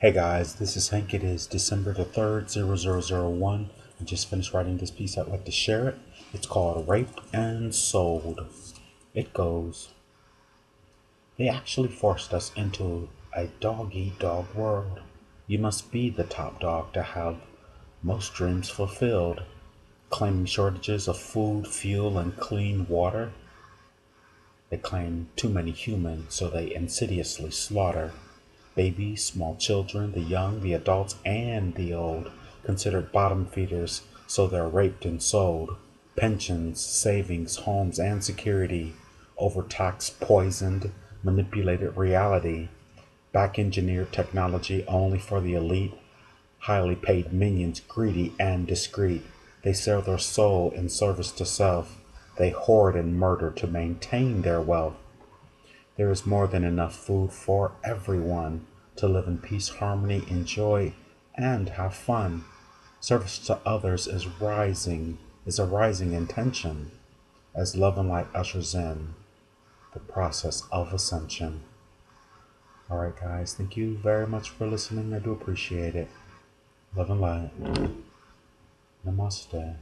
Hey guys, this is Hank. It is December the 3rd, 0001. I just finished writing this piece. I'd like to share it. It's called Raped and Sold. It goes They actually forced us into a dog eat dog world. You must be the top dog to have most dreams fulfilled. Claiming shortages of food, fuel, and clean water. They claim too many humans, so they insidiously slaughter babies, small children, the young, the adults, and the old, considered bottom feeders, so they're raped and sold. Pensions, savings, homes, and security, overtaxed, poisoned, manipulated reality, back engineered technology only for the elite, highly paid minions, greedy and discreet. They sell their soul in service to self. They hoard and murder to maintain their wealth. There is more than enough food for everyone to live in peace, harmony, enjoy, and have fun. Service to others is rising, is a rising intention as love and light ushers in the process of ascension. All right, guys, thank you very much for listening. I do appreciate it. Love and light. Namaste.